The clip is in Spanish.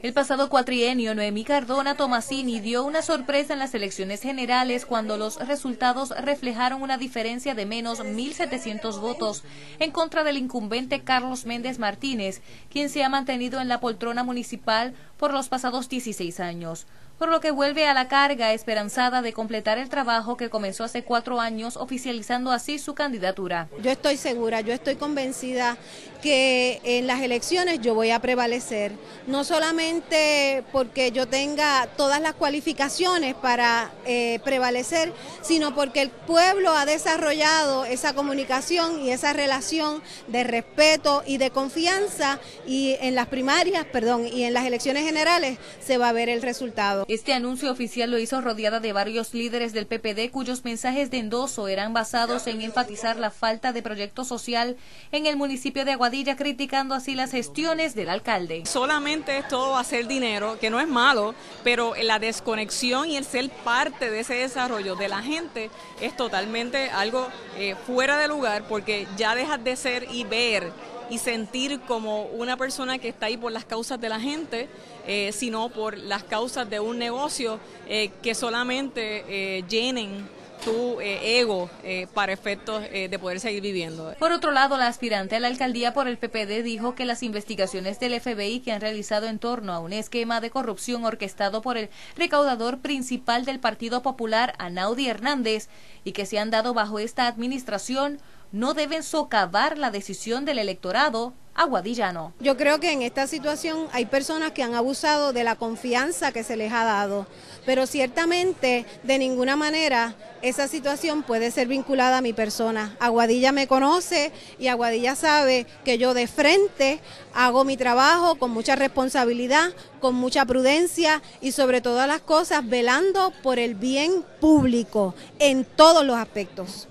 El pasado cuatrienio, Noemí Cardona Tomasini dio una sorpresa en las elecciones generales cuando los resultados reflejaron una diferencia de menos 1.700 votos en contra del incumbente Carlos Méndez Martínez, quien se ha mantenido en la poltrona municipal por los pasados 16 años por lo que vuelve a la carga esperanzada de completar el trabajo que comenzó hace cuatro años, oficializando así su candidatura. Yo estoy segura, yo estoy convencida que en las elecciones yo voy a prevalecer, no solamente porque yo tenga todas las cualificaciones para eh, prevalecer, sino porque el pueblo ha desarrollado esa comunicación y esa relación de respeto y de confianza y en las primarias, perdón, y en las elecciones generales se va a ver el resultado. Este anuncio oficial lo hizo rodeada de varios líderes del PPD cuyos mensajes de endoso eran basados en enfatizar la falta de proyecto social en el municipio de Aguadilla, criticando así las gestiones del alcalde. Solamente todo hacer dinero, que no es malo, pero la desconexión y el ser parte de ese desarrollo de la gente es totalmente algo eh, fuera de lugar porque ya dejas de ser y ver y sentir como una persona que está ahí por las causas de la gente, eh, sino por las causas de un negocio eh, que solamente eh, llenen tu ego para efectos de poder seguir viviendo. Por otro lado, la aspirante a la alcaldía por el PPD dijo que las investigaciones del FBI que han realizado en torno a un esquema de corrupción orquestado por el recaudador principal del Partido Popular, Anaudi Hernández, y que se han dado bajo esta administración, no deben socavar la decisión del electorado aguadillano. Yo creo que en esta situación hay personas que han abusado de la confianza que se les ha dado, pero ciertamente de ninguna manera esa situación puede ser vinculada a mi persona. Aguadilla me conoce y Aguadilla sabe que yo de frente hago mi trabajo con mucha responsabilidad, con mucha prudencia y sobre todas las cosas velando por el bien público en todos los aspectos.